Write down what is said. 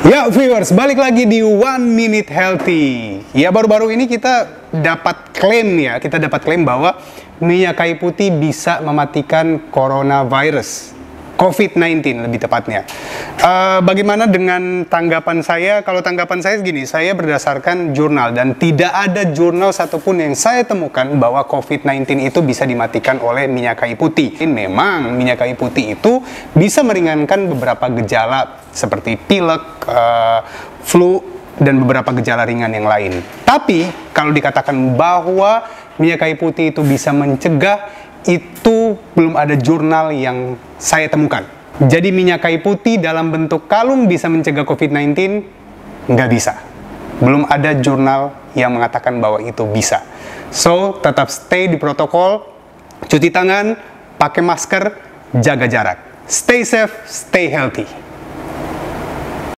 Ya viewers, balik lagi di One Minute Healthy. Ya baru-baru ini kita dapat klaim ya, kita dapat klaim bahwa minyak kayu putih bisa mematikan coronavirus. COVID-19 lebih tepatnya. Uh, bagaimana dengan tanggapan saya? Kalau tanggapan saya begini, saya berdasarkan jurnal dan tidak ada jurnal satupun yang saya temukan bahwa COVID-19 itu bisa dimatikan oleh minyak kayu putih. Memang minyak kayu putih itu bisa meringankan beberapa gejala seperti pilek, uh, flu, dan beberapa gejala ringan yang lain. Tapi kalau dikatakan bahwa minyak kayu putih itu bisa mencegah itu belum ada jurnal yang saya temukan. Jadi minyak kayu putih dalam bentuk kalung bisa mencegah COVID-19? Nggak bisa. Belum ada jurnal yang mengatakan bahwa itu bisa. So, tetap stay di protokol, cuci tangan, pakai masker, jaga jarak. Stay safe, stay healthy.